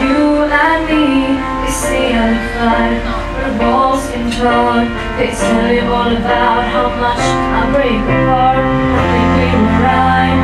You and me, they see and fly We're balls in tow They tell you all about how much I break apart I think right.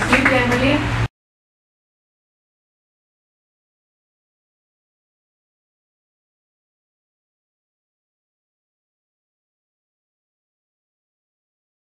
Så mycket Emelie.